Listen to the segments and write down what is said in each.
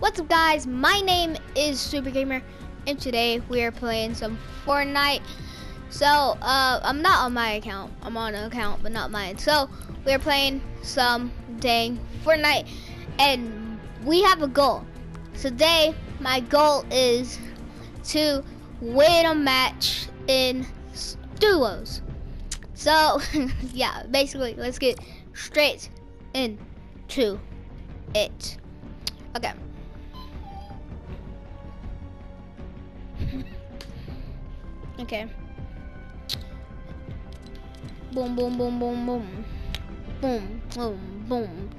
What's up guys, my name is Super Gamer and today we are playing some Fortnite. So, uh, I'm not on my account, I'm on an account but not mine. So, we're playing some dang Fortnite and we have a goal. Today, my goal is to win a match in duos. So, yeah, basically, let's get straight into it. Okay. Okay. Boom, boom, boom, boom, boom. Boom, boom, boom.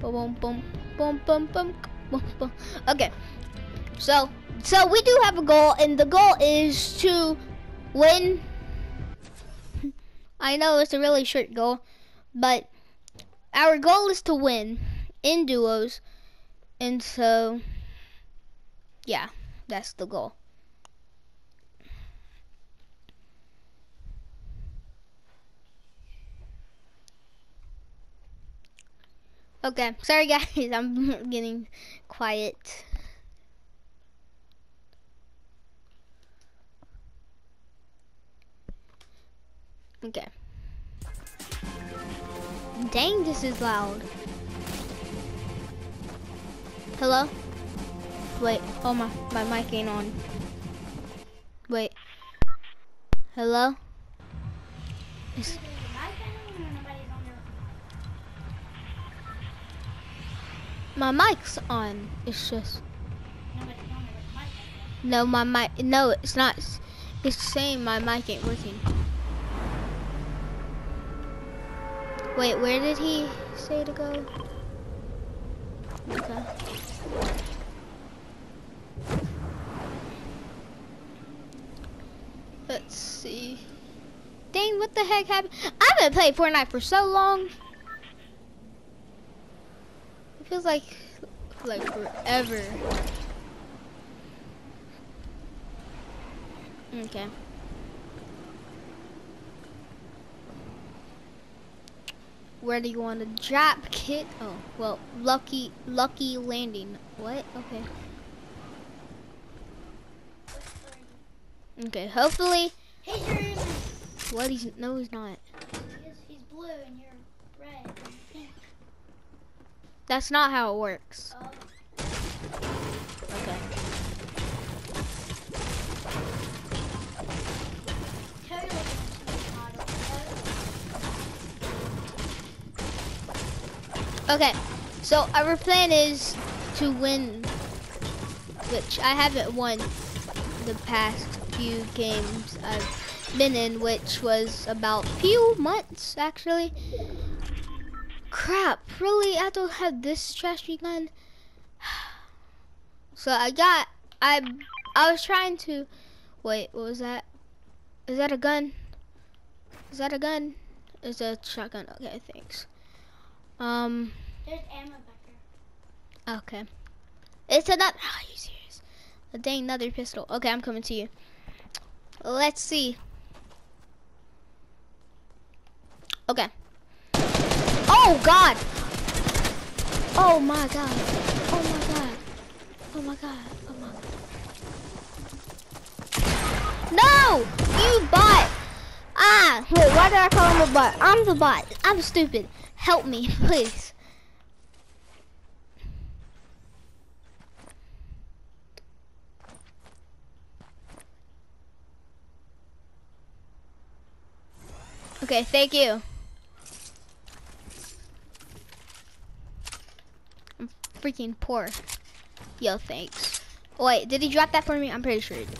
Boom, boom, boom, boom, boom, boom, boom, boom. Okay. So, so we do have a goal, and the goal is to win. I know it's a really short goal, but our goal is to win in duos, and so, yeah, that's the goal. Okay, sorry guys, I'm getting quiet. Okay. Dang, this is loud. Hello? Wait, oh my, my mic ain't on. Wait. Hello? Is, my mic's on. It's just. No, my mic. No, it's not. It's saying my mic ain't working. Wait, where did he say to go? Okay. Let's see. Dang, what the heck happened? I haven't played Fortnite for so long. It feels like, like forever. Okay. Where do you want to drop kit? Oh, well, lucky, lucky landing. What? Okay. Okay, hopefully. Hey, you're What? He's no, he's not. He's, he's blue and you're red and pink. That's not how it works. Oh, Okay. totally different model. Okay. So our plan is to win, which I haven't won the past few games I've been in, which was about few months actually. Crap, really? I don't have this trashy gun. So I got, I, I was trying to, wait, what was that? Is that a gun? Is that a gun? It's a shotgun. Okay, thanks. Um. There's ammo back there. Okay. It's another. Are you serious? A dang another pistol. Okay, I'm coming to you. Let's see. Okay. Oh God. Oh my God. Oh my God. Oh my God. Oh my God. No! You bot! Ah! Wait, why did I call him a bot? I'm the bot. I'm stupid. Help me, please. Okay, thank you. I'm freaking poor. Yo, thanks. Wait, did he drop that for me? I'm pretty sure he did.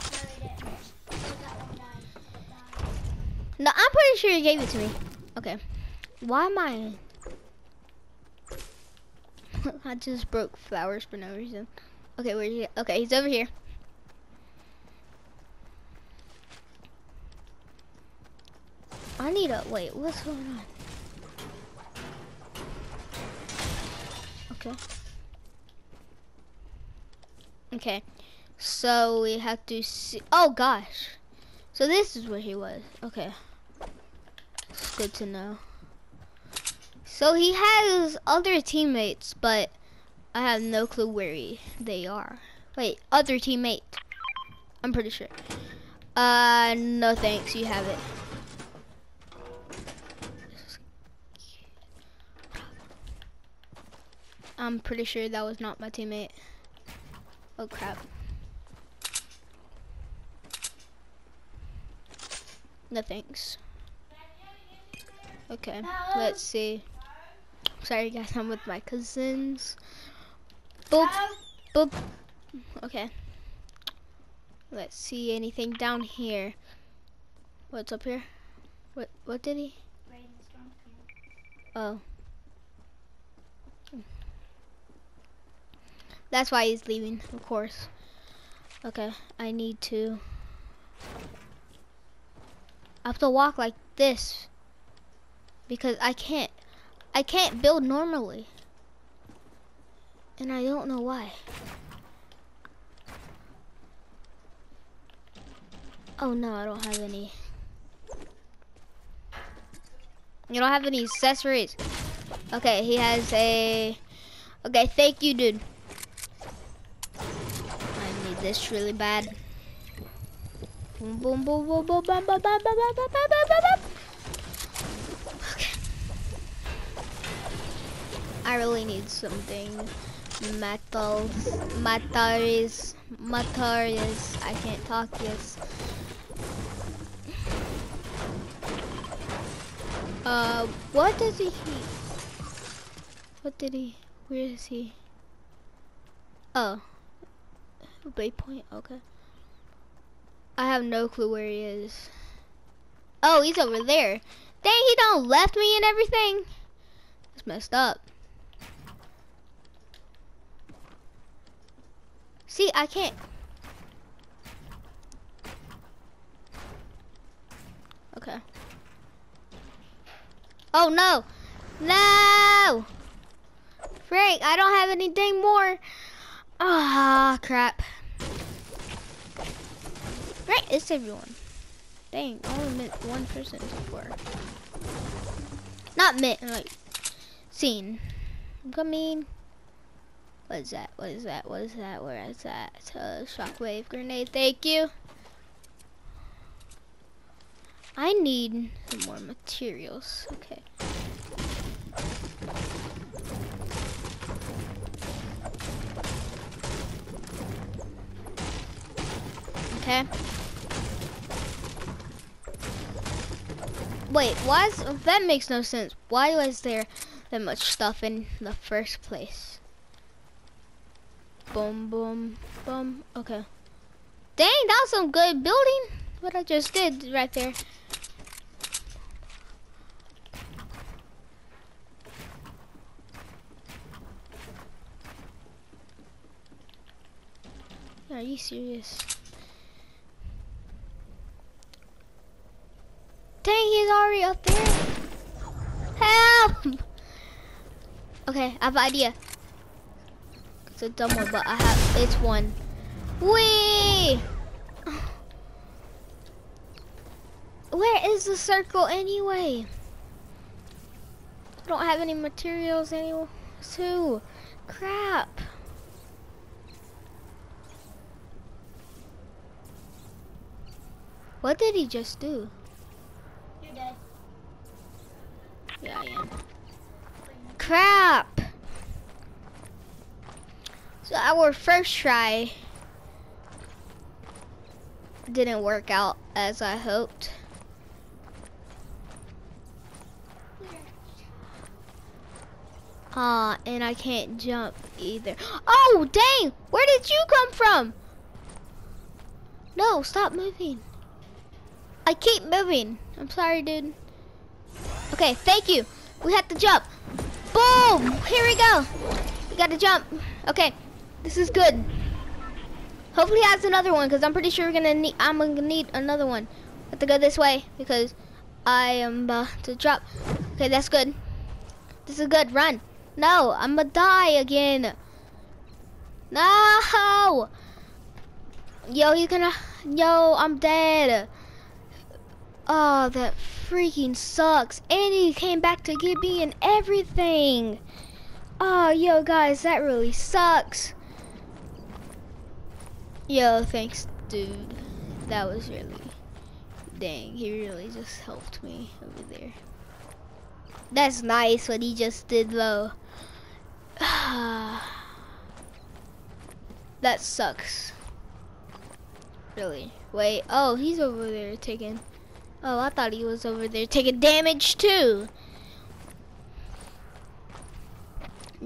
No, I'm pretty sure he gave it to me. Okay. Why am I? I just broke flowers for no reason. Okay, where's he? Okay, he's over here. I need a wait. What's going on? Okay. Okay. So we have to see. Oh gosh. So this is where he was. Okay. It's good to know. So he has other teammates, but I have no clue where he, they are. Wait, other teammate. I'm pretty sure. Uh, no thanks, you have it. I'm pretty sure that was not my teammate. Oh crap. No thanks. Okay, let's see. Sorry guys, I'm with my cousins. Boop, boop. Okay. Let's see anything down here. What's up here? What what did he? Oh. That's why he's leaving, of course. Okay, I need to I have to walk like this because I can't I can't build normally. And I don't know why. Oh no, I don't have any. You don't have any accessories. Okay, he has a... Okay, thank you, dude. This really bad. Boom, boom, boom, boom, boom, boom, boom, boom, boom, boom, boom, boom, boom, boom. Okay. I really need something metals, materials, materials. I can't talk this. Uh, what does he? What did he? Where is he? Oh, Waypoint. Okay. I have no clue where he is. Oh, he's over there. Dang, he don't left me and everything. It's messed up. See, I can't. Okay. Oh no! No! Frank, I don't have anything more. Ah, oh, crap. Right, it's everyone. Dang, only met one person before. Not met, like, seen. Coming. What is that? What is that? What is that? Where is that? Uh, shockwave grenade. Thank you. I need some more materials. Okay. Okay. Wait, why is, that makes no sense. Why was there that much stuff in the first place? Boom, boom, boom. Okay. Dang, that was some good building. What I just did right there. Are you serious? Dang, he's already up there. Help! Okay, I have an idea. It's a dumb one, but I have, it's one. Wee! Where is the circle anyway? I don't have any materials anymore. So, crap. What did he just do? Yeah, I am. Crap! So our first try didn't work out as I hoped. Uh, and I can't jump either. Oh, dang! Where did you come from? No, stop moving. I keep moving. I'm sorry, dude. Okay, thank you. We have to jump. Boom! Here we go. We gotta jump. Okay. This is good. Hopefully he has another one because I'm pretty sure we're gonna need I'm gonna need another one. Have to go this way because I am about to drop. Okay, that's good. This is good. Run. No, I'm gonna die again. No. Yo, he's gonna. Yo, I'm dead. Oh, that freaking sucks. And he came back to get me and everything. Oh, yo, guys, that really sucks. Yo, thanks, dude. That was really, dang, he really just helped me over there. That's nice what he just did, though. that sucks. Really. Wait, oh, he's over there taking, oh, I thought he was over there taking damage, too.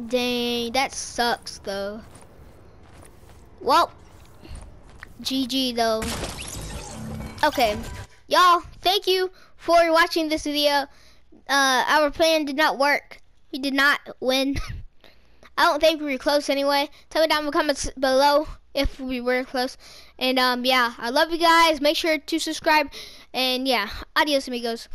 Dang, that sucks though. Well, GG though. Okay, y'all, thank you for watching this video. Uh, our plan did not work. We did not win. I don't think we were close anyway. Tell me down in the comments below if we were close. And um, yeah, I love you guys. Make sure to subscribe. And yeah, adios amigos.